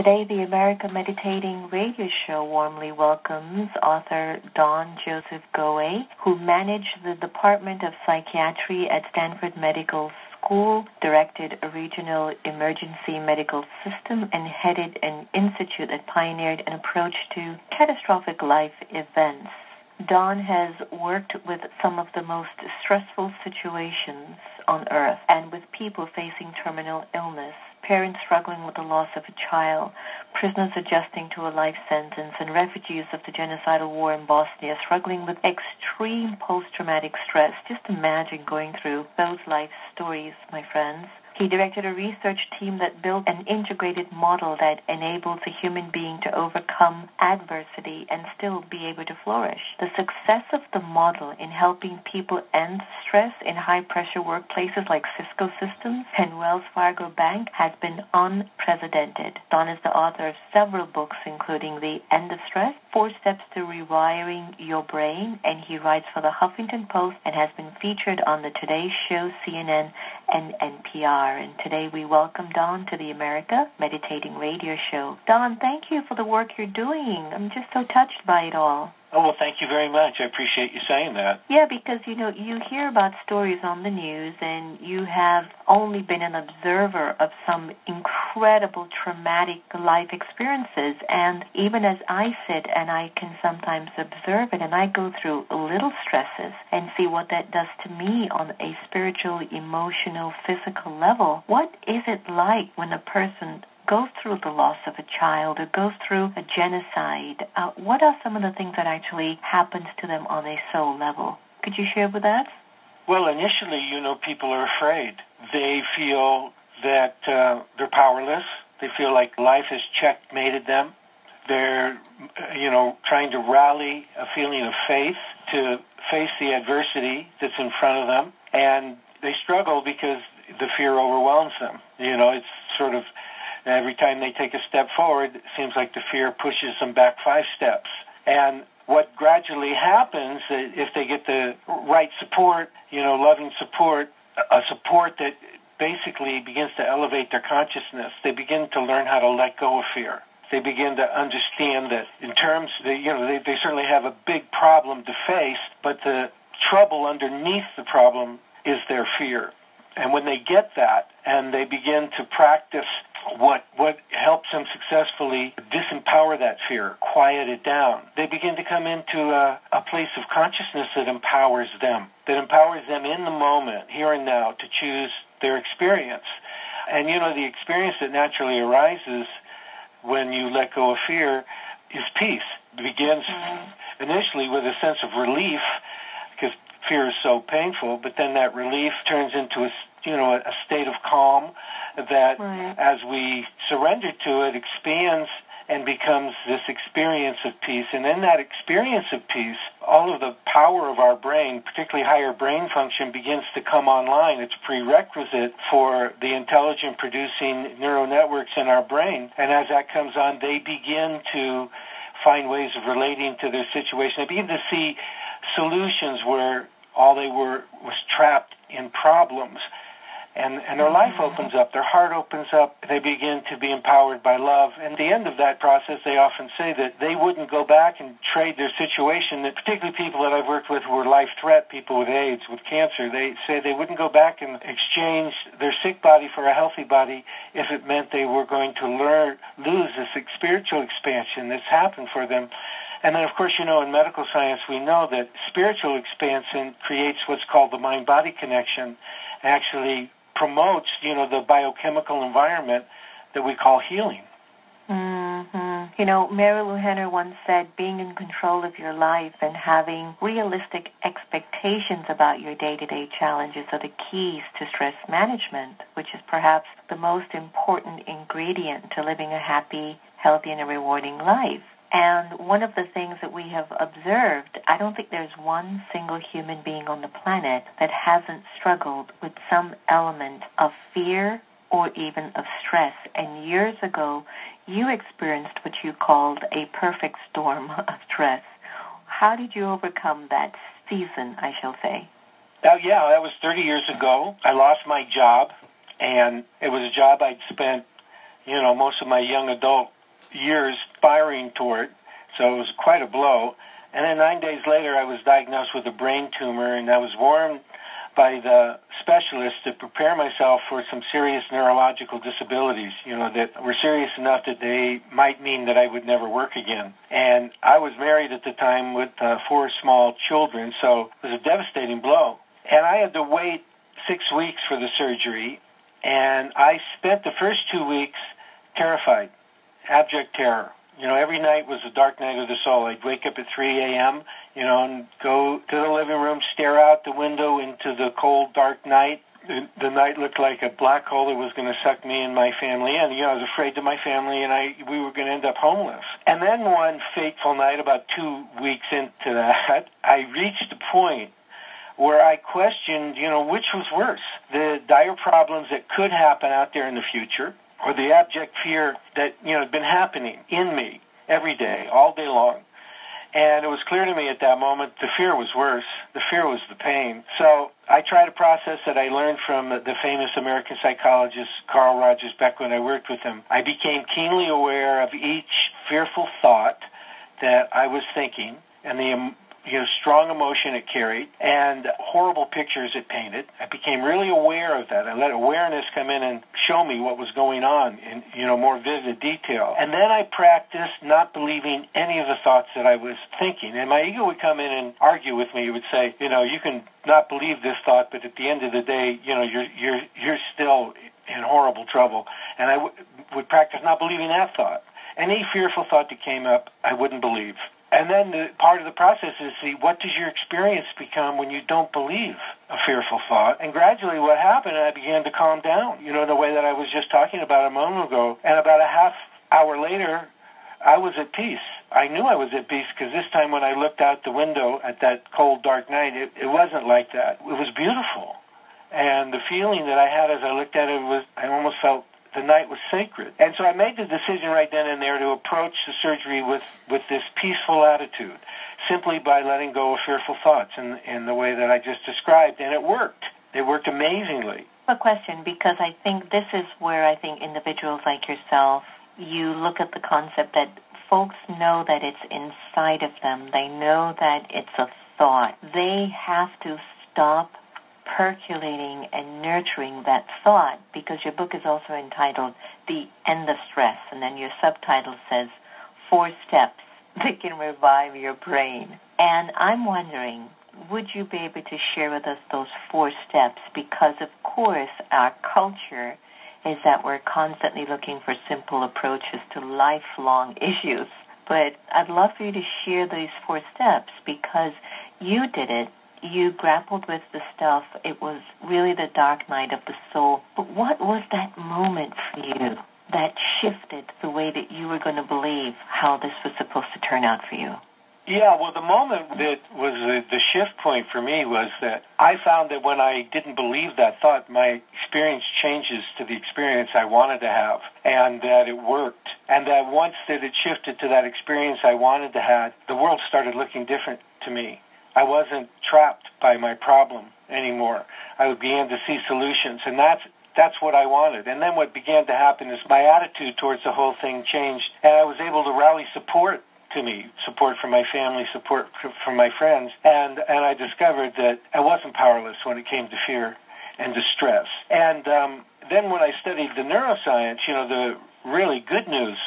Today, the America Meditating Radio Show warmly welcomes author Don Joseph Goewey, who managed the Department of Psychiatry at Stanford Medical School, directed a regional emergency medical system, and headed an institute that pioneered an approach to catastrophic life events. Don has worked with some of the most stressful situations on earth and with people facing terminal illness, parents struggling with the loss of a child, prisoners adjusting to a life sentence, and refugees of the genocidal war in Bosnia struggling with extreme post traumatic stress. Just imagine going through those life stories, my friends. He directed a research team that built an integrated model that enables a human being to overcome adversity and still be able to flourish. The success of the model in helping people end stress in high pressure workplaces like Cisco Systems and Wells Fargo Bank has been unprecedented. Don is the author of several books, including The End of Stress, Four Steps to Rewiring Your Brain, and he writes for the Huffington Post and has been featured on the Today Show, CNN, and NPR. And today we welcome Don to the America Meditating Radio Show. Don, thank you for the work you're doing. I'm just so touched by it all. Oh, well, thank you very much. I appreciate you saying that. Yeah, because, you know, you hear about stories on the news and you have only been an observer of some incredible traumatic life experiences. And even as I sit and I can sometimes observe it and I go through little stresses and see what that does to me on a spiritual, emotional, physical level, what is it like when a person goes through the loss of a child or goes through a genocide, uh, what are some of the things that actually happens to them on a soul level? Could you share with us? Well, initially, you know, people are afraid. They feel that uh, they're powerless. They feel like life has checkmated them. They're, you know, trying to rally a feeling of faith to face the adversity that's in front of them. And they struggle because the fear overwhelms them. You know, it's sort of every time they take a step forward, it seems like the fear pushes them back five steps. And what gradually happens is, if they get the right support, you know, loving support, a support that basically begins to elevate their consciousness, they begin to learn how to let go of fear. They begin to understand that in terms, you know, they, they certainly have a big problem to face, but the trouble underneath the problem is their fear. And when they get that and they begin to practice what what helps them successfully disempower that fear, quiet it down. They begin to come into a, a place of consciousness that empowers them, that empowers them in the moment, here and now, to choose their experience. And you know, the experience that naturally arises when you let go of fear is peace. It begins mm-hmm. initially with a sense of relief because fear is so painful, but then that relief turns into a you know a state of calm that right. as we surrender to it expands and becomes this experience of peace. And in that experience of peace, all of the power of our brain, particularly higher brain function, begins to come online. It's prerequisite for the intelligent producing neural networks in our brain. And as that comes on, they begin to find ways of relating to their situation. They begin to see solutions where all they were was trapped in problems and, and their life mm-hmm. opens up, their heart opens up, they begin to be empowered by love. And at the end of that process, they often say that they wouldn't go back and trade their situation, that particularly people that I've worked with who are life threat, people with AIDS, with cancer, they say they wouldn't go back and exchange their sick body for a healthy body if it meant they were going to learn, lose this spiritual expansion that's happened for them. And then, of course, you know, in medical science, we know that spiritual expansion creates what's called the mind body connection, actually promotes, you know, the biochemical environment that we call healing. Mm-hmm. You know, Marilu Henner once said, being in control of your life and having realistic expectations about your day to day challenges are the keys to stress management, which is perhaps the most important ingredient to living a happy, healthy, and a rewarding life. And one of the things that we have observed, I don't think there's one single human being on the planet that hasn't struggled with some element of fear or even of stress. And years ago, you experienced what you called a perfect storm of stress. How did you overcome that season, I shall say? Oh, yeah, that was 30 years ago. I lost my job, and it was a job I'd spent you know, most of my young adult years firing toward. So it was quite a blow. And then nine days later, I was diagnosed with a brain tumor, and I was warned by the specialist to prepare myself for some serious neurological disabilities, you know, that were serious enough that they might mean that I would never work again. And I was married at the time with uh, four small children, so it was a devastating blow. And I had to wait six weeks for the surgery, and I spent the first two weeks terrified, abject terror. You know, every night was a dark night of the soul. I'd wake up at 3 a.m., you know, and go to the living room, stare out the window into the cold, dark night. The, night looked like a black hole that was going to suck me and my family in. You know, I was afraid to my family, and I we were going to end up homeless. And then one fateful night, about two weeks into that, I reached a point where I questioned, you know, which was worse, the dire problems that could happen out there in the future, or the abject fear that you know had been happening in me every day, all day long. And it was clear to me at that moment the fear was worse. The fear was the pain. So I tried a process that I learned from the famous American psychologist Carl Rogers back when I worked with him. I became keenly aware of each fearful thought that I was thinking and the you know, strong emotion it carried and horrible pictures it painted. I became really aware of that. I let awareness come in and show me what was going on in, you know, more vivid detail. And then I practiced not believing any of the thoughts that I was thinking. And my ego would come in and argue with me. It would say, you know, you can not believe this thought, but at the end of the day, you know, you're, you're, you're still in horrible trouble. And I w- would practice not believing that thought. Any fearful thought that came up, I wouldn't believe. And then the, part of the process is see what does your experience become when you don't believe a fearful thought. And gradually, what happened, I began to calm down. You know, the way that I was just talking about a moment ago. And about a half hour later, I was at peace. I knew I was at peace because this time when I looked out the window at that cold, dark night, it, it wasn't like that. It was beautiful. And the feeling that I had as I looked at it was, I almost felt the night was sacred. And so I made the decision right then and there to approach the surgery with, with this peaceful attitude, simply by letting go of fearful thoughts in, in the way that I just described. And it worked. It worked amazingly. A question, because I think this is where I think individuals like yourself, you look at the concept that folks know that it's inside of them. They know that it's a thought. They have to stop percolating and nurturing that thought because your book is also entitled The End of Stress, and then your subtitle says Four Steps That Can Rewire Your Brain. And I'm wondering, would you be able to share with us those four steps? Because, of course, our culture is that we're constantly looking for simple approaches to lifelong issues. But I'd love for you to share these four steps because you did it you grappled with the stuff. It was really the dark night of the soul. But what was that moment for you that shifted the way that you were going to believe how this was supposed to turn out for you? Yeah, well, the moment that was the, the shift point for me was that I found that when I didn't believe that thought, my experience changes to the experience I wanted to have, and that it worked. And that once that it shifted to that experience I wanted to have, the world started looking different to me. I wasn't trapped by my problem anymore. I began to see solutions, and that's that's what I wanted. And then what began to happen is my attitude towards the whole thing changed, and I was able to rally support to me, support from my family, support from my friends, and and I discovered that I wasn't powerless when it came to fear and distress. And um, then when I studied the neuroscience, you know, the really good news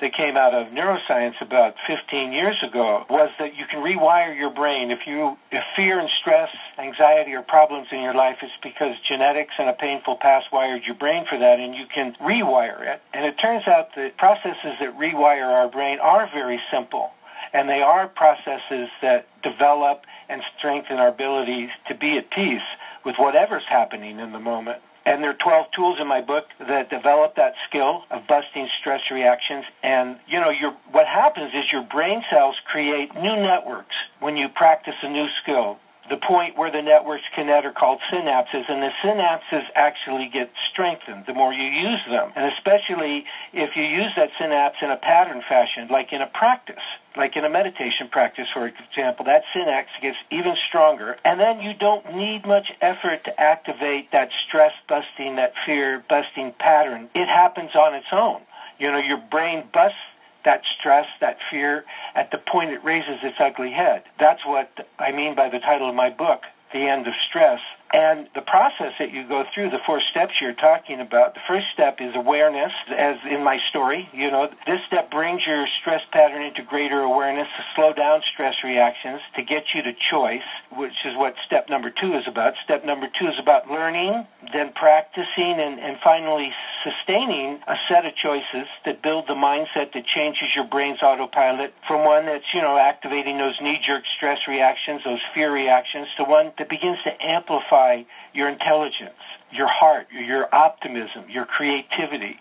that came out of neuroscience about 15 years ago was that you can rewire your brain. If you if fear and stress, anxiety or problems in your life is because genetics and a painful past wired your brain for that and you can rewire it. And it turns out the processes that rewire our brain are very simple. And they are processes that develop and strengthen our abilities to be at peace with whatever's happening in the moment. And there are 12 tools in my book that develop that skill of busting stress reactions. And, you know, your, what happens is your brain cells create new networks when you practice a new skill. The point where the networks connect are called synapses, and the synapses actually get strengthened the more you use them. And especially if you use that synapse in a pattern fashion, like in a practice like in a meditation practice, for example, that synapse gets even stronger. And then you don't need much effort to activate that stress busting, that fear busting pattern. It happens on its own. You know, your brain busts that stress, that fear, at the point it raises its ugly head. That's what I mean by the title of my book, The End of Stress. And the process that you go through, the four steps you're talking about, the first step is awareness, as in my story. You know, this step brings your stress pattern into greater awareness to slow down stress reactions, to get you to choice, which is what step number two is about. Step number two is about learning, then practicing, and, and finally sustaining a set of choices that build the mindset that changes your brain's autopilot from one that's, you know, activating those knee jerk stress reactions, those fear reactions, to one that begins to amplify your intelligence, your heart, your optimism, your creativity.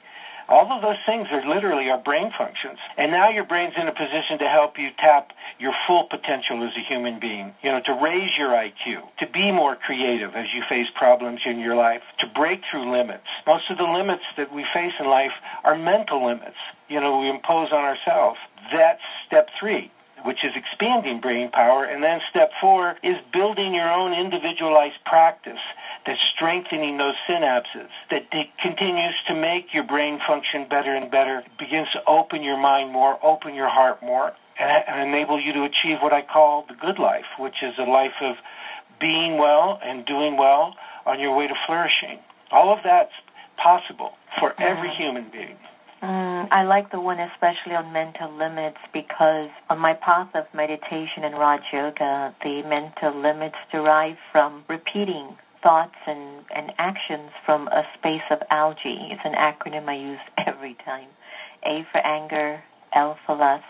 All of those things are literally our brain functions. And now your brain's in a position to help you tap your full potential as a human being. You know, to raise your IQ, to be more creative as you face problems in your life, to break through limits. Most of the limits that we face in life are mental limits, you know, we impose on ourselves. That's step three which is expanding brain power. And then step four is building your own individualized practice that's strengthening those synapses, that continues to make your brain function better and better, begins to open your mind more, open your heart more, and, and enable you to achieve what I call the good life, which is a life of being well and doing well on your way to flourishing. All of that's possible for every mm-hmm. human being. Mm, I like the one especially on mental limits because on my path of meditation and Raj Yoga, the mental limits derive from repeating thoughts and, and actions from a space of algae. It's an acronym I use every time. A for anger, L for lust,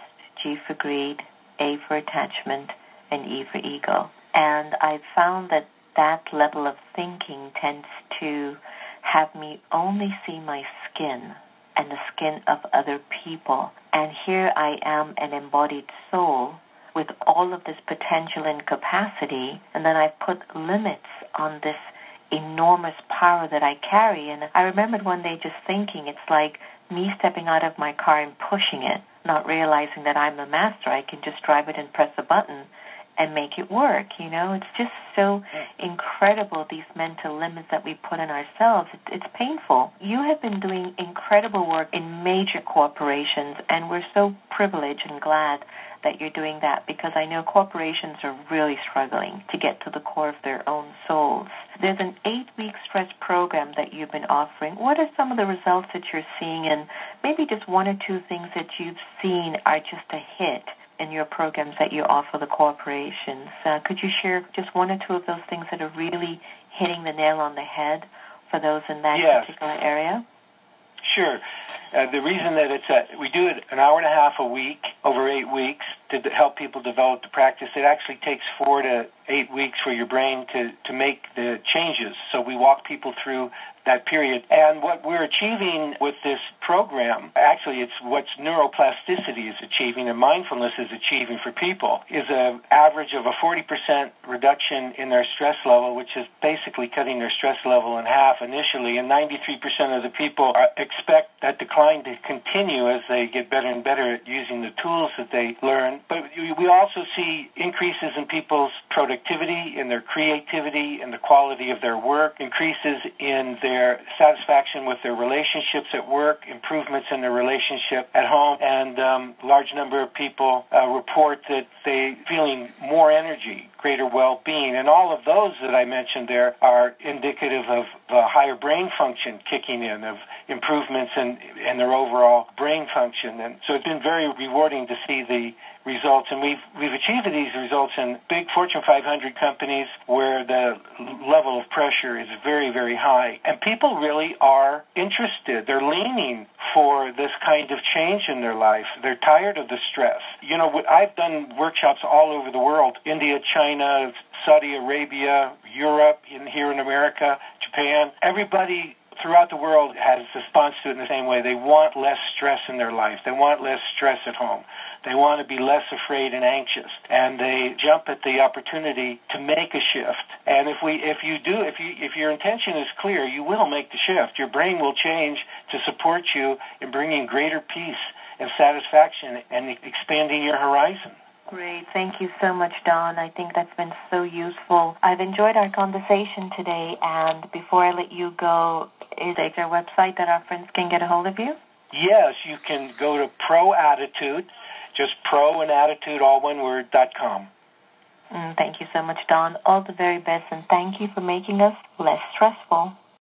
G for greed, A for attachment, and E for ego. And I've found that that level of thinking tends to have me only see my skin and the skin of other people. And here I am, an embodied soul with all of this potential and capacity, and then I put limits on this enormous power that I carry. And I remembered one day just thinking, it's like me stepping out of my car and pushing it, not realizing that I'm the master. I can just drive it and press a button and make it work. You know, it's just so mm. incredible these mental limits that we put on ourselves. It's painful. You have been doing incredible work in major corporations, and we're so privileged and glad that you're doing that because I know corporations are really struggling to get to the core of their own souls. There's an eight week stretch program that you've been offering. What are some of the results that you're seeing, and maybe just one or two things that you've seen are just a hit? In your programs that you offer the corporations. Uh, could you share just one or two of those things that are really hitting the nail on the head for those in that yes. particular area? Sure. Uh, the reason that it's a, we do it an hour and a half a week over eight weeks to help people develop the practice. It actually takes four to eight weeks for your brain to, to make the changes. So we walk people through that period. And what we're achieving with this program, actually, it's what neuroplasticity is achieving and mindfulness is achieving for people, is an average of a 40% reduction in their stress level, which is basically cutting their stress level in half initially. And 93% of the people are, expect that decline to continue as they get better and better at using the tools that they learn. But we also see increases in people's productivity, in their creativity, in the quality of their work, increases in their their satisfaction with their relationships at work, improvements in their relationship at home, and um, large number of people uh, report that they feeling more energy, greater well-being, and all of those that I mentioned there are indicative of uh, higher brain function kicking in, of improvements in, in their overall brain function, and so it's been very rewarding to see the results, and we've we've achieved these results in big Fortune 500 companies where the level of pressure is very very high, and people really are interested. They're leaning for this kind of change in their life. They're tired of the stress. You know, I've done workshops all over the world: India, China, Saudi Arabia, Europe, in here in America, Japan. Everybody throughout the world has response to it in the same way. They want less stress in their life. They want less stress at home. They want to be less afraid and anxious, and they jump at the opportunity to make a shift. And if we, if you do, if you, if your intention is clear, you will make the shift. Your brain will change to support you in bringing greater peace and satisfaction and expanding your horizon. Great. Thank you so much, Don. I think that's been so useful. I've enjoyed our conversation today. And before I let you go, is there a website that our friends can get a hold of you? Yes, you can go to Pro Attitude, just pro and attitude, all one word, dot com. Mm, thank you so much, Don. All the very best, and thank you for making us less stressful.